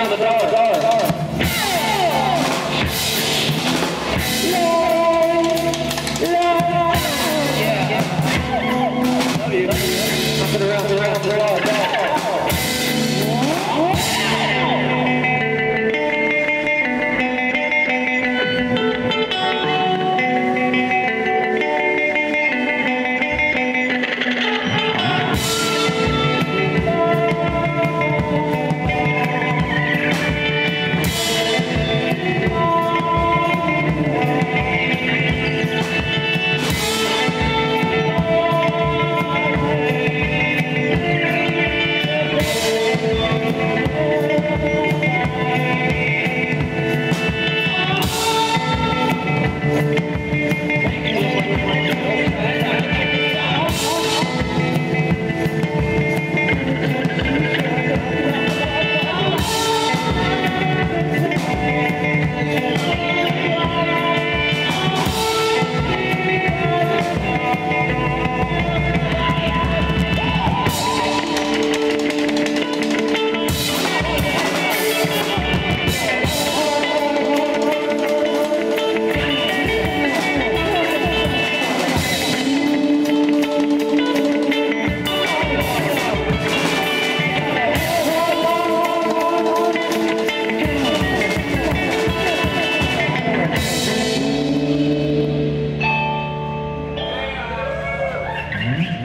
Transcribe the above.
down the door. door, door. Amen.